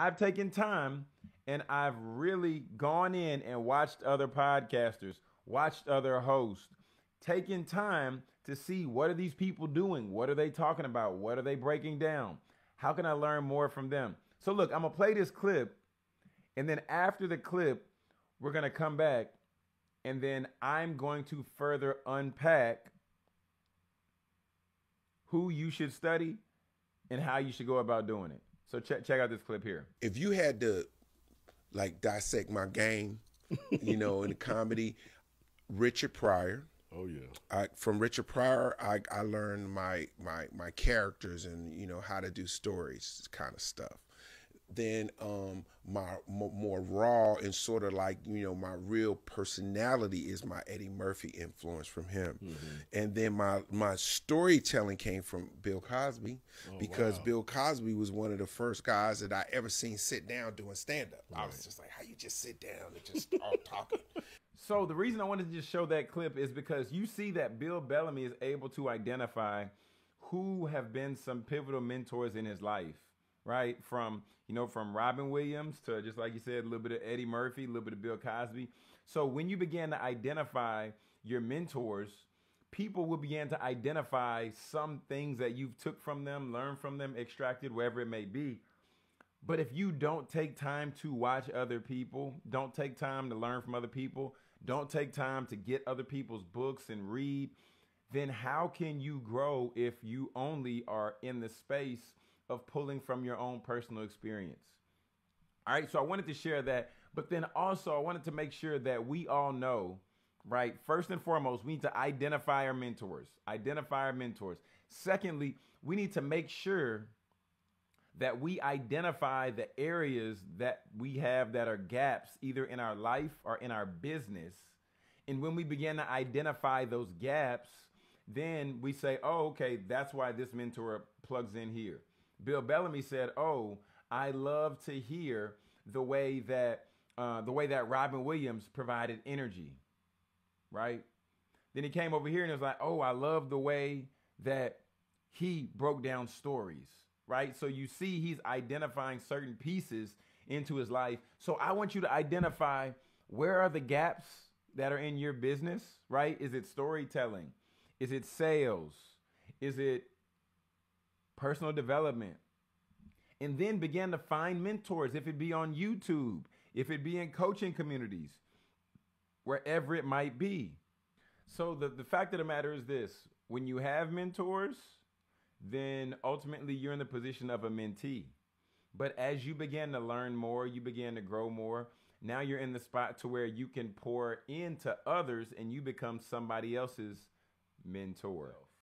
I've taken time and I've really gone in and watched other podcasters, watched other hosts, taken time to see what are these people doing? What are they talking about? What are they breaking down? How can I learn more from them? So look, I'm gonna play this clip, and then after the clip, we're gonna come back, and then I'm going to further unpack who you should study and how you should go about doing it. So check check out this clip here. If you had to like dissect my game, you know, in the comedy, Richard Pryor, Oh yeah. I, from Richard Pryor, I, I learned my my my characters and you know how to do stories, kind of stuff. Then um, my m- more raw and sort of like you know my real personality is my Eddie Murphy influence from him, and then my my storytelling came from Bill Cosby because Bill Cosby was one of the first guys that I ever seen sit down doing stand up. I was just like, how you just sit down and just start talking. So the reason I wanted to just show that clip is because you see that Bill Bellamy is able to identify who have been some pivotal mentors in his life, right? From you know, from Robin Williams to just like you said, a little bit of Eddie Murphy, a little bit of Bill Cosby. So when you begin to identify your mentors, people will begin to identify some things that you've took from them, learned from them, extracted, wherever it may be. But if you don't take time to watch other people, don't take time to learn from other people, don't take time to get other people's books and read, then how can you grow if you only are in the space of pulling from your own personal experience? All right, so I wanted to share that, but then also I wanted to make sure that we all know, right? First and foremost, we need to identify our mentors, identify our mentors. Secondly, we need to make sure that we identify the areas that we have that are gaps either in our life or in our business. And when we begin to identify those gaps, then we say, oh, okay, that's why this mentor plugs in here. Bill Bellamy said, oh, I love to hear the way that uh, the way that Robin Williams provided energy, right? Then he came over here and was like, oh, I love the way that he broke down stories, right? So you see, he's identifying certain pieces into his life. So I want you to identify where are the gaps that are in your business, right? Is it storytelling? Is it sales? Is it personal development? And then begin to find mentors, if it be on YouTube, if it be in coaching communities, wherever it might be. So the, the fact of the matter is this when you have mentors, then ultimately you're in the position of a mentee. But as you begin to learn more, you begin to grow more. Now you're in the spot to where you can pour into others and you become somebody else's mentor.